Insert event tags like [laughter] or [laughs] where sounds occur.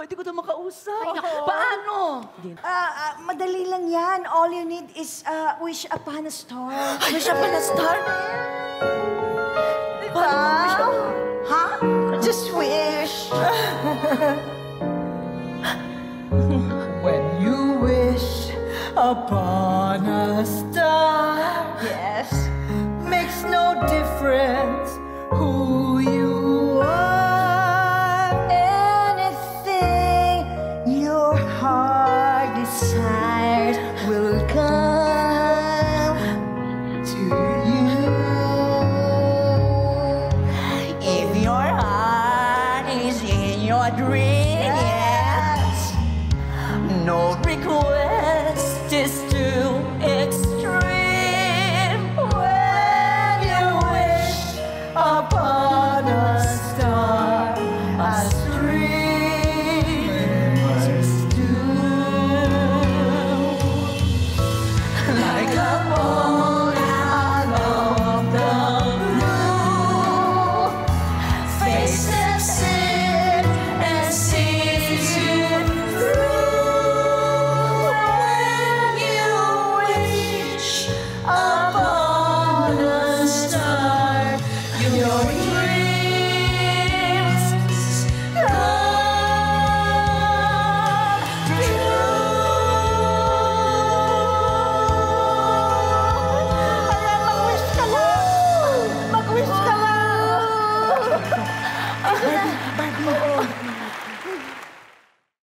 Pwede ko na makausap. Ay, nako. Paano? Ah, ah, madali lang yan. All you need is uh, wish upon a star. Wish upon a star? Diba? Ha? Just wish. [laughs] When you wish upon a star, Yes. makes no difference your dreams. Yes. No request is too extreme when you wish upon a star, a stream is due like a